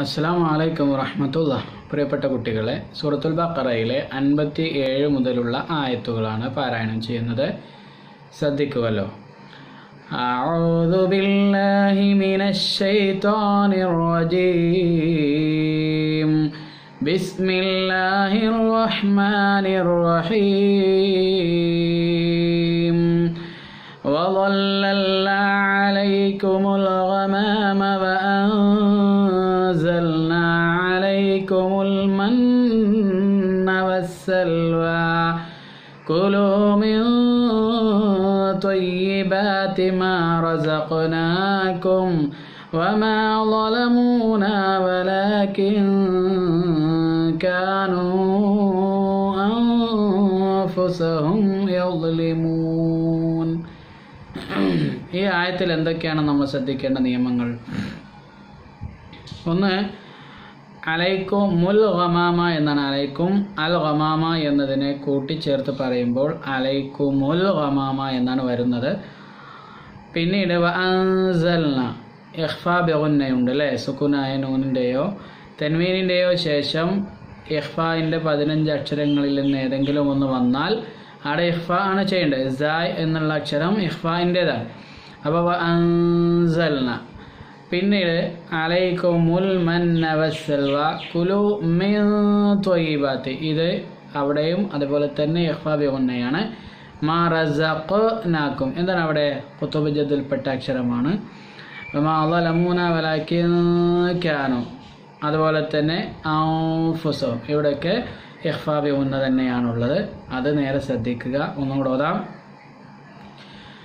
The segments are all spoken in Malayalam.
അസ്സാം വലൈക്കും വറഹമത്തുള്ള പ്രിയപ്പെട്ട കുട്ടികളെ സൂറത്തുൽ ബക്കറയിലെ അൻപത്തി ഏഴ് മുതലുള്ള ആയത്തുകളാണ് പാരായണം ചെയ്യുന്നത് ശ്രദ്ധിക്കുമല്ലോ أعوذ بالله من الشيطان الرجيم بسم الله الرحمن الرحيم وظللنا عليكم عليكم المن والسلوى كلوا من طيبات ما رزقناكم وما ظلمونا ولكن كانوا أنفسهم يظلمون ഈ ആയത്തിൽ എന്തൊക്കെയാണ് നമ്മൾ ശ്രദ്ധിക്കേണ്ട നിയമങ്ങൾ ഒന്ന് അലൈക്കും മുൽ ഗമാമ എന്നാണ് അലൈക്കും അൽ ഗമാമ എന്നതിനെ കൂട്ടിച്ചേർത്ത് പറയുമ്പോൾ അലൈക്കും മുൽ ഗമാമ എന്നാണ് വരുന്നത്. പിന്നീട് അൻസൽന ഇഖ്ഫ ബെഗുന്നയുണ്ട് അല്ലേ? സുക്കുനായ നൂനിന്റെയോ തെൻവീനിന്റെയോ ശേഷം ഇഖ്ഫായിന്റെ പതിനഞ്ച് അക്ഷരങ്ങളിൽ നിന്ന് ഏതെങ്കിലും ഒന്ന് വന്നാൽ അവിടെ ഇഖ്ഫ ആണ് ചെയ്യേണ്ടത്. സായ് എന്നുള്ള അക്ഷരം ഇഖ്ഫായിന്റെതാണ് അപ്പോൾ അൻസൽന പിന്നീട് അലൈക്കുമുൽ മന്നവസൽവ കുലു മിൻ ത്വയ്യിബാത്ത് ഇത് അവിടെയും അതുപോലെ തന്നെ ഇഹ്ഫാബിയുന്നയാണ് മാ റസഖ്നാക്കും. എന്താണ് അവിടെ കുത്തുബജത്തിൽപ്പെട്ട അക്ഷരമാണ്. മാലമൂന വലാക്കിൻ ക്യാനു അതുപോലെ തന്നെ ഔഫുസവും ഇവിടെയൊക്കെ ഇഹ്ഫാബി ഉന്ന തന്നെയാണുള്ളത്. അത് നേരെ ശ്രദ്ധിക്കുക. ഒന്നുകൂടെ ഓതാം.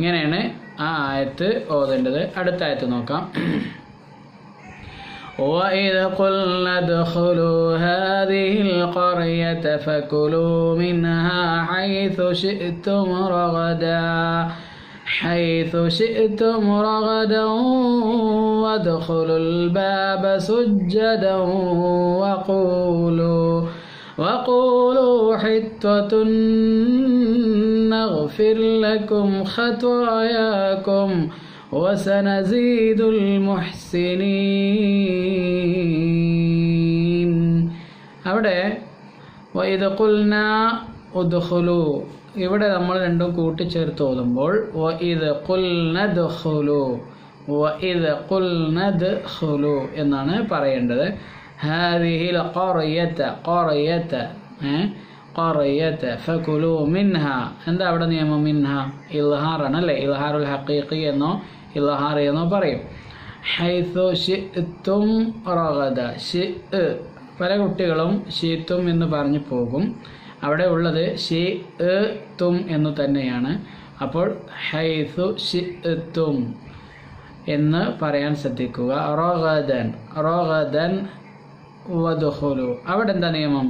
ഇങ്ങനെയാണ് ആ ആയത്ത് ഓതേണ്ടത് അടുത്ത ആയത്ത് നോക്കാം وإذ قلنا ادخلوا هذه القرية فكلوا منها حيث شئتم رغدا حيث شئتم رغدا وادخلوا الباب سجدا وقولوا وقولوا حتة نغفر لكم خطاياكم وسنزيد المحسنين അവിടെ ഇത് കുൽന ഉദ്ഖുലു ഇവിടെ നമ്മൾ രണ്ടും കൂട്ടിച്ചേർത്ത് ഓതുമ്പോൾ ഇത് കുൽനദ്ഖുലു ഇത് കുൽനദ്ഖുലു എന്നാണ് പറയേണ്ടത് هذه القرية قرية കറയത്ത് ഫുലു മിൻഹ എന്താ അവിടെ നിയമം? മിൻഹ ഇൽഹാറാണ് അല്ലേ? ഇൽഹാറുൽ ഹക്കീഖി എന്നോ ഇൽഹാർ എന്നോ പറയും. ഹൈസോ ഷിത്തും റഗദ. ഷി പല കുട്ടികളും ഷിത്തും എന്ന് പറഞ്ഞു പോകും. അവിടെ ഉള്ളത് ഷി തും എന്ന് തന്നെയാണ്. അപ്പോൾ ഹൈസു ഷിത്തും എന്ന് പറയാൻ ശ്രദ്ധിക്കുക. റോഗദൻ റോഗദൻ വധുഹുലു അവിടെ എന്താ നിയമം?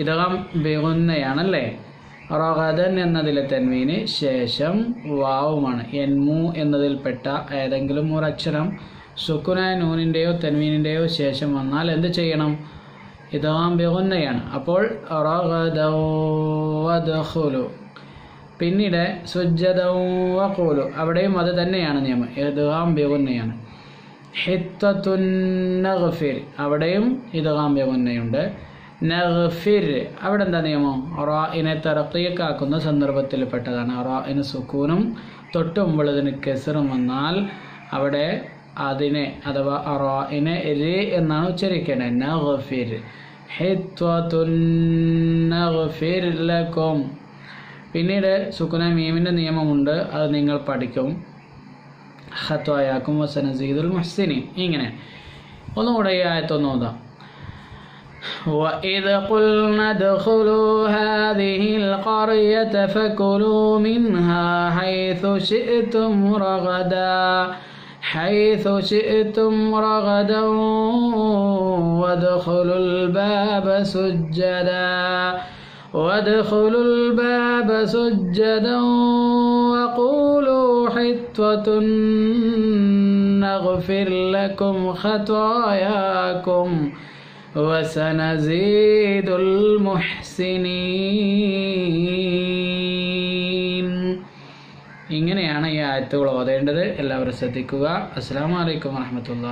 ഇതകം ബിഗുന്നയാണല്ലേ റോഗദൻ എന്നതിലെ തെന്മീന് ശേഷം വാവുമാണ്. എൻമു എന്നതിൽപ്പെട്ട ഏതെങ്കിലും ഒരക്ഷരം സുക്കുനായ നൂനിന്റെയോ തെന്മീനിന്റെയോ ശേഷം വന്നാൽ എന്ത് ചെയ്യണം? ഇതകം ബിഗുന്നയാണ് അപ്പോൾ റോഗദുലു പിന്നീട് സുജദൂലു അവിടെയും അത് തന്നെയാണ് നിയമം. ഇതാം ബിഗുന്നയാണ് ഹിത്തത്തുൻ നഗ്ഫിർ അവിടെയും ഇതാം ബെഗുന്നയുണ്ട് നഗ്ഫിർ. അവിടെ എന്താ നിയമം? റാഇനെ തറക്കീക്കാക്കുന്ന സന്ദർഭത്തിൽപ്പെട്ടതാണ്. റാഇന് സുക്കൂനും തൊട്ട് മുമ്പ് ഇതിന് കെസറും വന്നാൽ അവിടെ അതിനെ അഥവാ റാഇനെ രെ എന്നാണ് ഉച്ചരിക്കേണ്ടത്. നഗ്ഫിർ. ഹിത്വത്തുൻ നഗ്ഫിർ ലക്കും. പിന്നീട് സുക്കുന മീമിന്റെ നിയമമുണ്ട്. അത് നിങ്ങൾ പഠിക്കും. ഹത്വായാക്കും വസനസീദുൽ മുഹ്സിനി ഇങ്ങനെ. ഒന്നുകൂടെ ഈ ആയത്തൊന്ന് നോക്കാം وإذ قلنا ادخلوا هذه القرية فكلوا منها حيث شئتم رغدا حيث شئتم رغدا وادخلوا الباب سجدا وادخلوا الباب سجدا وقولوا حطة نغفر لكم خطاياكم وسنزيد المحسنين ഇങ്ങനെയാണ് ഈ ആയത്തുകൾ ഓതേണ്ടത് എല്ലാവരും ശ്രദ്ധിക്കുക അസ്സാം വലൈക്കും വാഹമത്തുള്ള